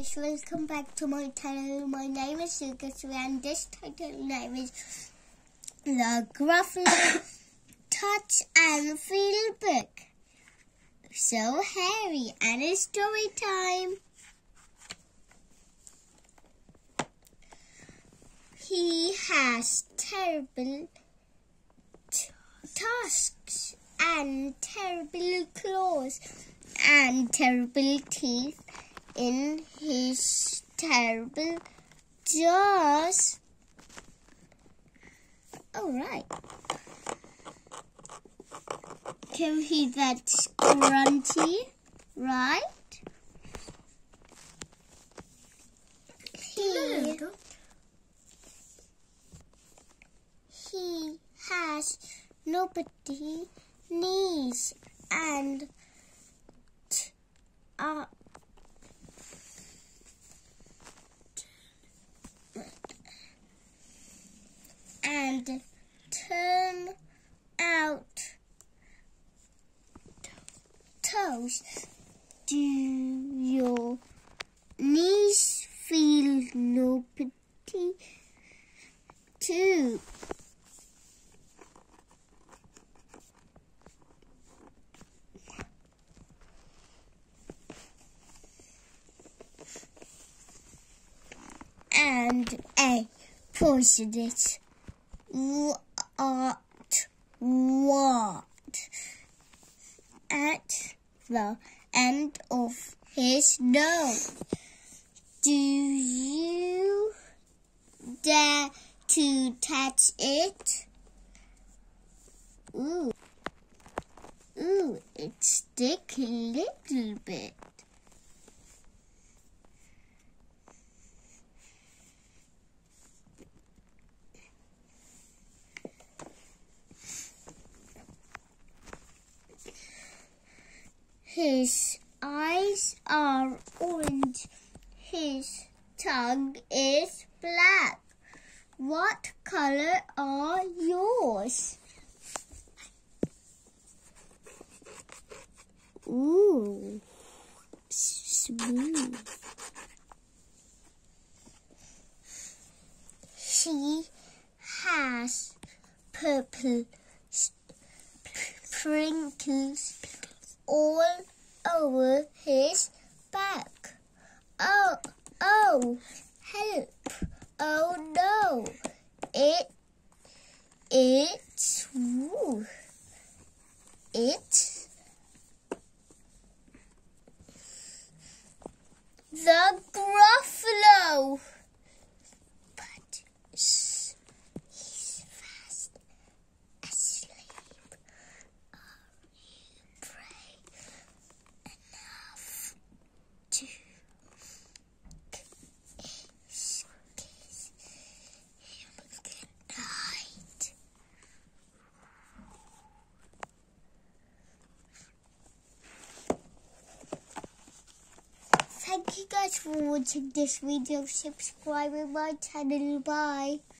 guys, welcome back to my channel. My name is Lucas and this title name is The Gruffalo Touch and Feel Book. So Harry and it's story time. He has terrible tusks and terrible claws and terrible teeth in his terrible jaws. All right. Can he that grunty, right? He, he has nobody knees and uh, and turn out toes. Do your knees feel no pity too? and a it what what at the end of his nose. Do you dare to touch it? Ooh. Ooh, it sticks a little bit. His eyes are orange. His tongue is black. What color are yours? Ooh, smooth. She has purple sprinkles all over his back. Oh, oh, help. Oh no. It, it's, it, Thank you guys for watching this video. Subscribe to my channel. Bye.